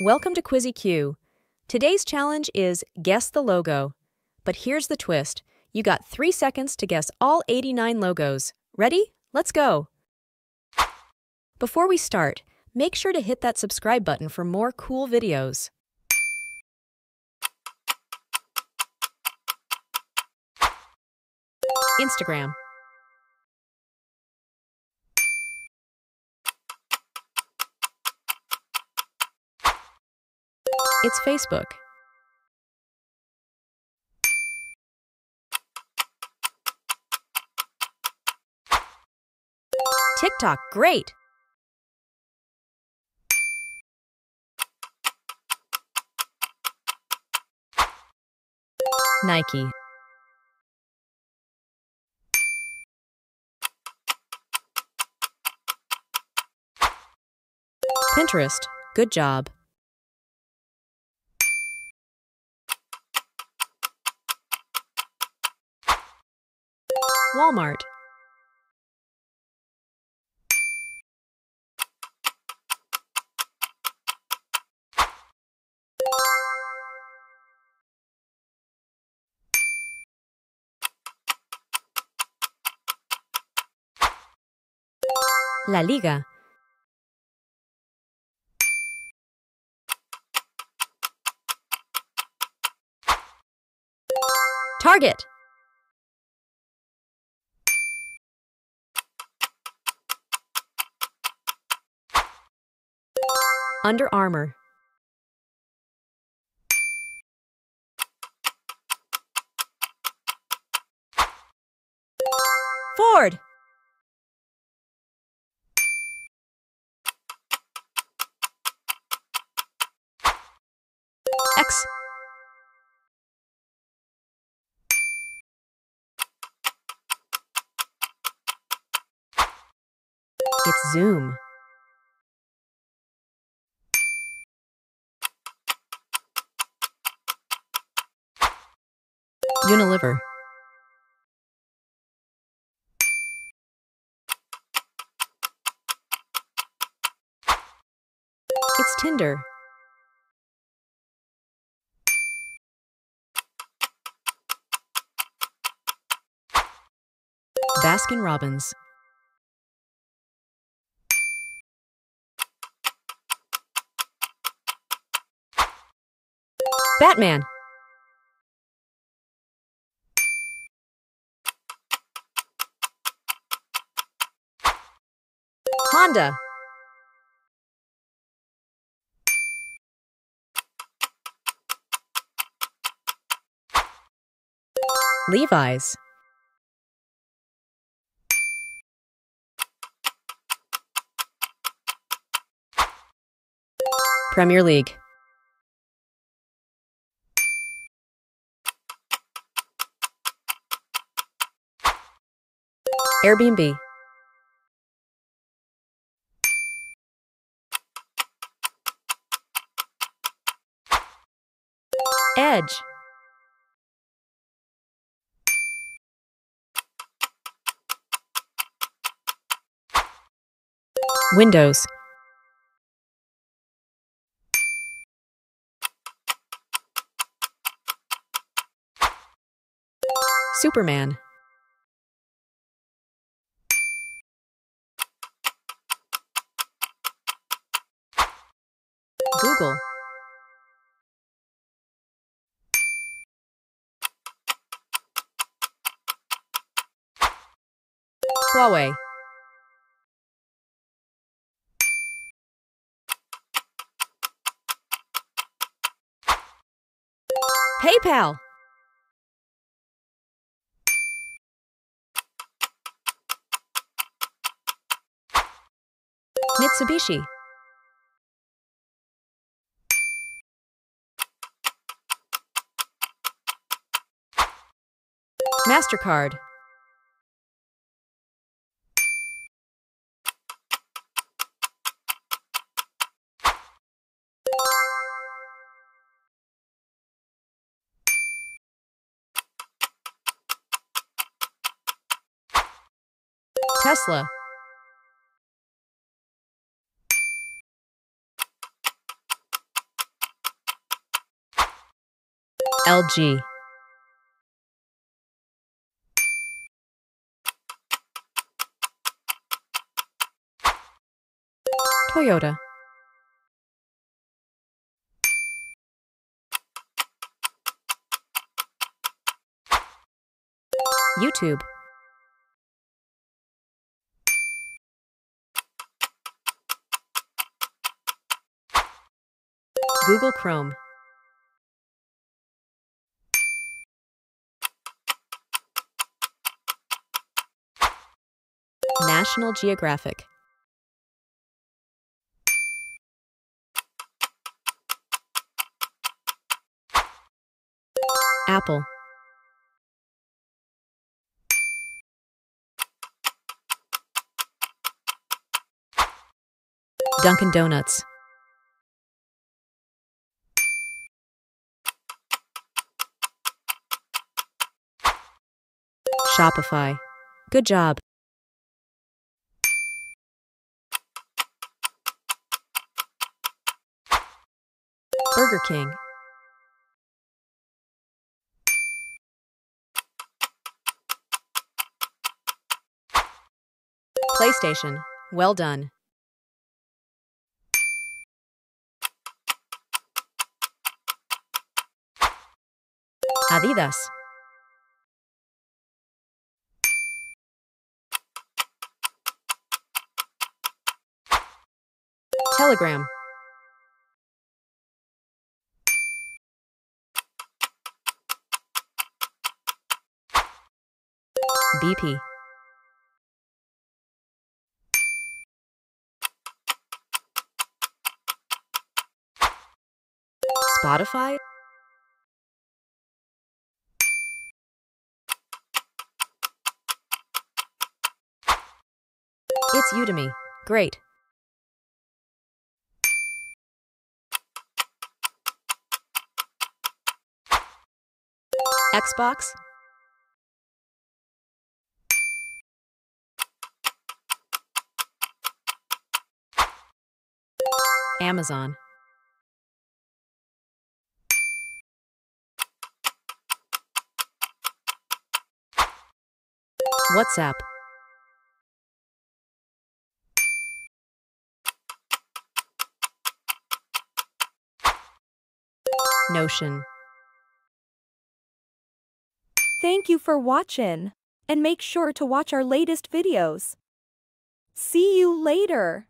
Welcome to Quizzy Q. Today's challenge is Guess the Logo. But here's the twist you got three seconds to guess all 89 logos. Ready? Let's go. Before we start, make sure to hit that subscribe button for more cool videos. Instagram. It's Facebook. TikTok, great! Nike. Pinterest, good job. Walmart. La Liga. Target. Under Armour. Ford. X. It's Zoom. Unilever. It's Tinder. Baskin Robbins. Batman. Honda. Levi's. Premier League. Airbnb. Edge. Windows. Superman. Google. Huawei. PayPal. Mitsubishi. MasterCard. Tesla. LG. Toyota. YouTube. Google Chrome. National Geographic. Apple. Dunkin' Donuts Shopify. Good job. Burger King. PlayStation. Well done. Adidas. Telegram. BP. Spotify? It's Udemy. Great. Xbox? Amazon. WhatsApp. Notion. Thank you for watching, and make sure to watch our latest videos. See you later.